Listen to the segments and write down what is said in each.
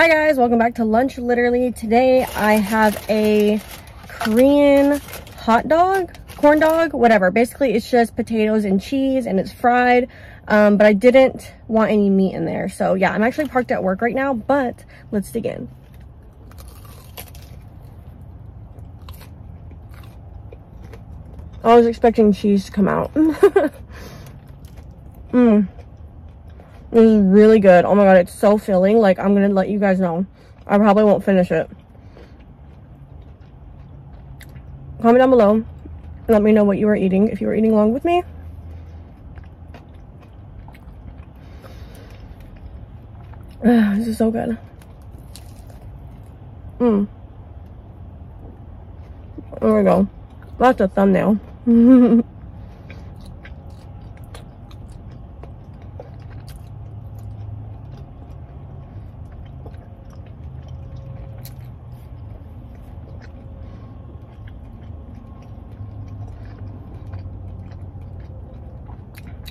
Hi guys, welcome back to Lunch Literally. Today I have a Korean hot dog, corn dog, whatever. Basically it's just potatoes and cheese and it's fried. Um, but I didn't want any meat in there. So yeah, I'm actually parked at work right now, but let's dig in. I was expecting cheese to come out. Mmm. This is really good. Oh my god, it's so filling. Like, I'm gonna let you guys know. I probably won't finish it. Comment down below. Let me know what you are eating, if you are eating along with me. this is so good. Mmm. There we go. That's a thumbnail.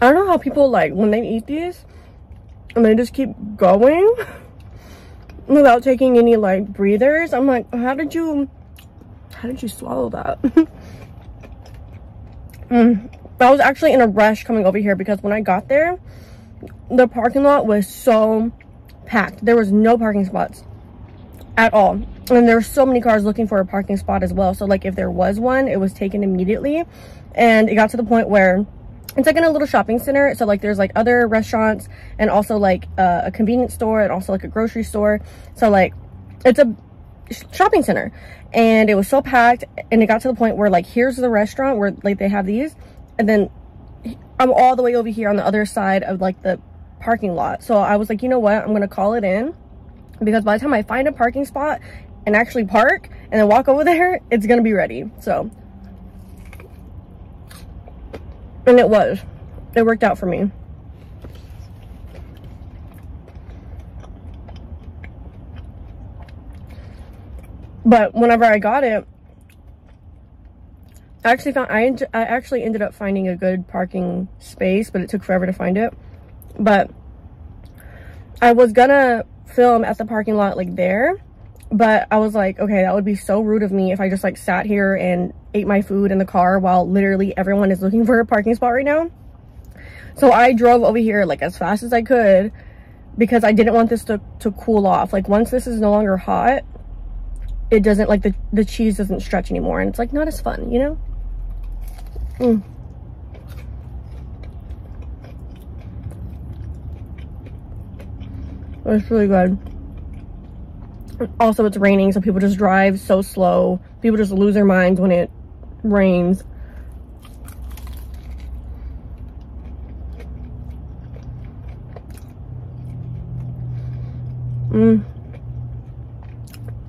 I don't know how people like when they eat these and they just keep going without taking any like breathers. I'm like, how did you, how did you swallow that? mm. I was actually in a rush coming over here because when I got there, the parking lot was so packed. There was no parking spots at all. And there were so many cars looking for a parking spot as well. So like if there was one, it was taken immediately. And it got to the point where it's like in a little shopping center so like there's like other restaurants and also like uh, a convenience store and also like a grocery store. So like it's a shopping center. And it was so packed and it got to the point where like here's the restaurant where like they have these and then i'm all the way over here on the other side of like the parking lot. So i was like you know what? I'm gonna call it in because by the time i find a parking spot and actually park and then walk over there it's gonna be ready. So and it was. It worked out for me. But whenever I got it, I actually found, I, I actually ended up finding a good parking space, but it took forever to find it. But I was gonna film at the parking lot like there, but I was like, okay, that would be so rude of me if I just like sat here and ate my food in the car while literally everyone is looking for a parking spot right now. So I drove over here like as fast as I could because I didn't want this to, to cool off. Like once this is no longer hot, it doesn't like the, the cheese doesn't stretch anymore and it's like not as fun, you know? Mm. It's really good also it's raining so people just drive so slow people just lose their minds when it rains mm.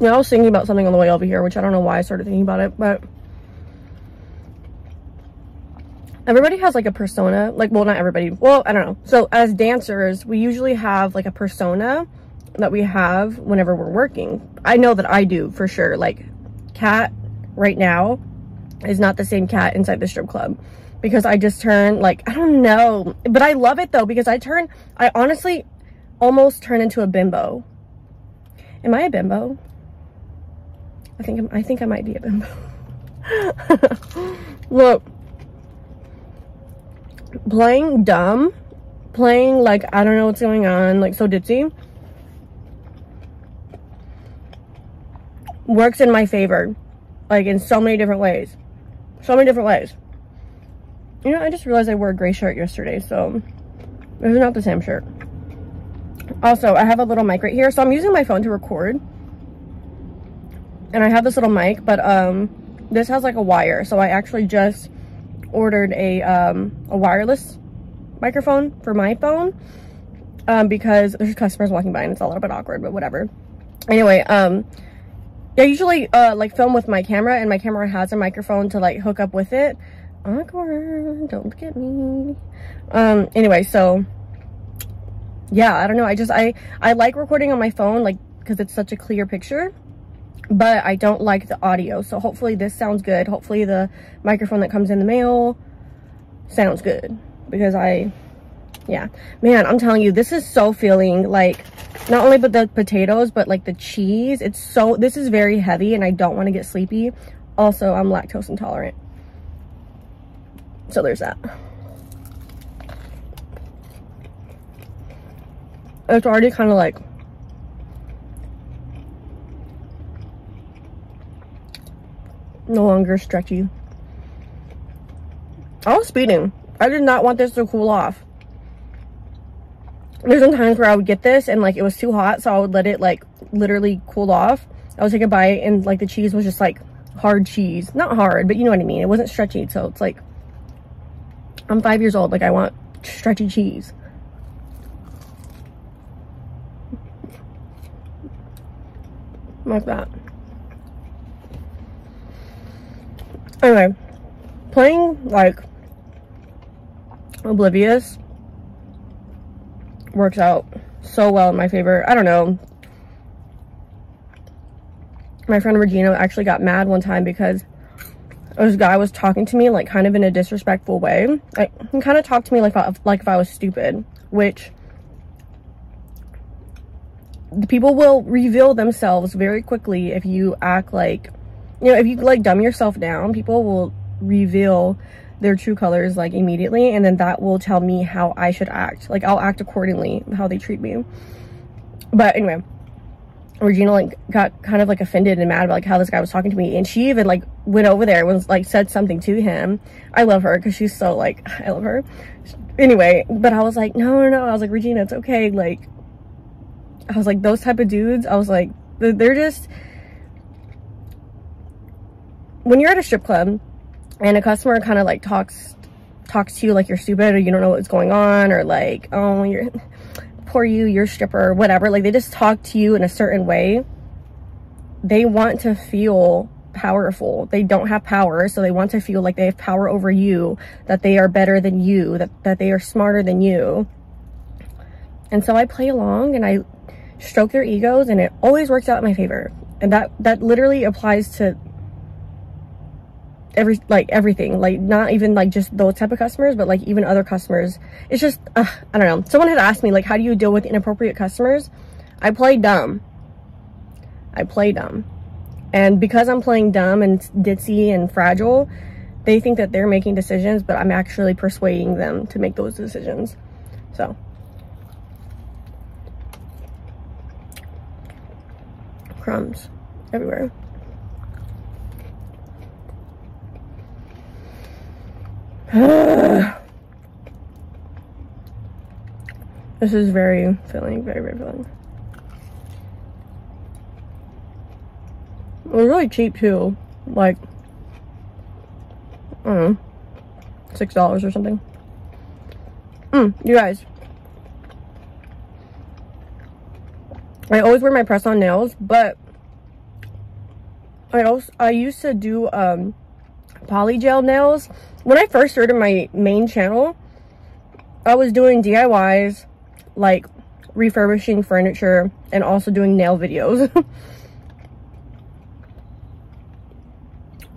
yeah i was thinking about something on the way over here which i don't know why i started thinking about it but everybody has like a persona like well not everybody well i don't know so as dancers we usually have like a persona that we have whenever we're working. I know that I do for sure. Like Cat right now is not the same cat inside the strip club because I just turn like, I don't know, but I love it though because I turn, I honestly almost turn into a bimbo. Am I a bimbo? I think I'm, I think I might be a bimbo. Look, playing dumb, playing like I don't know what's going on, like so ditzy works in my favor. Like in so many different ways. So many different ways. You know, I just realized I wore a gray shirt yesterday, so this is not the same shirt. Also, I have a little mic right here, so I'm using my phone to record. And I have this little mic, but um, this has like a wire, so I actually just ordered a um, a wireless microphone for my phone um, because there's customers walking by and it's a little bit awkward, but whatever. Anyway, um, I usually uh, like film with my camera and my camera has a microphone to like hook up with it. Awkward, don't get me. Um, anyway, so yeah, I don't know. I just, I, I like recording on my phone like because it's such a clear picture but I don't like the audio. So hopefully this sounds good. Hopefully the microphone that comes in the mail sounds good because I yeah. Man, I'm telling you, this is so filling. Like, not only but the potatoes, but like the cheese. It's so, this is very heavy and I don't want to get sleepy. Also, I'm lactose intolerant. So there's that. It's already kind of like no longer stretchy. I was speeding. I did not want this to cool off. There's some times where I would get this and like it was too hot so I would let it like literally cool off. I would take a bite and like the cheese was just like hard cheese. Not hard, but you know what I mean. It wasn't stretchy so it's like I'm five years old. Like I want stretchy cheese. Like that. Anyway, playing like Oblivious works out so well in my favor. I don't know. My friend Regina actually got mad one time because this guy was talking to me like kind of in a disrespectful way. Like he kind of talked to me like like if I was stupid, which the people will reveal themselves very quickly if you act like you know if you like dumb yourself down people will reveal their true colors like immediately and then that will tell me how I should act. Like I'll act accordingly how they treat me. But anyway, Regina like got kind of like offended and mad about like how this guy was talking to me and she even like went over there and was like said something to him. I love her because she's so like I love her. Anyway, but I was like, no, no, no. I was like, Regina, it's okay. Like I was like, those type of dudes, I was like, they're just when you're at a strip club and a customer kind of like talks talks to you like you're stupid or you don't know what's going on or like oh you're poor you you're stripper whatever. Like they just talk to you in a certain way. They want to feel powerful. They don't have power so they want to feel like they have power over you that they are better than you that, that they are smarter than you. And so i play along and i stroke their egos and it always works out in my favor. And that that literally applies to every like everything. Like not even like just those type of customers but like even other customers. It's just uh, i don't know. Someone had asked me like how do you deal with inappropriate customers? I play dumb. I play dumb. And because i'm playing dumb and ditzy and fragile they think that they're making decisions but i'm actually persuading them to make those decisions. So. Crumbs everywhere this is very filling, very, very filling. It was really cheap too. Like, I don't know, six dollars or something. Mm, you guys. I always wear my press-on nails, but I also I used to do um polygel nails when I first started my main channel, I was doing DIYs, like refurbishing furniture, and also doing nail videos.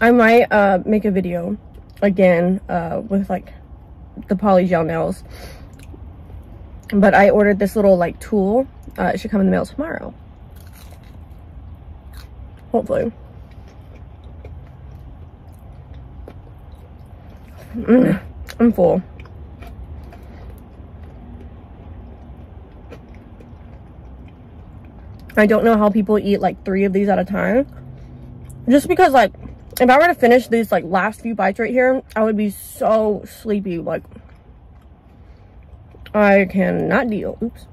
I might uh, make a video again uh, with like the polygel nails. But I ordered this little like tool. Uh, it should come in the mail tomorrow. Hopefully. Mm, I'm full. I don't know how people eat like three of these at a time. Just because like, if I were to finish these like last few bites right here, I would be so sleepy. Like, I cannot deal. Oops.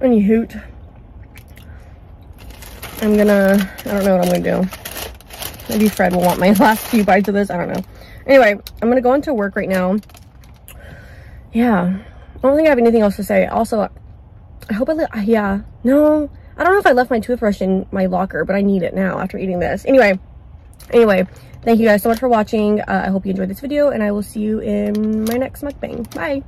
Any hoot. I'm gonna, I don't know what I'm gonna do. Maybe Fred will want my last few bites of this. I don't know. Anyway, I'm gonna go into work right now. Yeah. I don't think I have anything else to say. Also, I hope I, yeah. No, I don't know if I left my toothbrush in my locker, but I need it now after eating this. Anyway, anyway, thank you guys so much for watching. Uh, I hope you enjoyed this video, and I will see you in my next mukbang. Bye.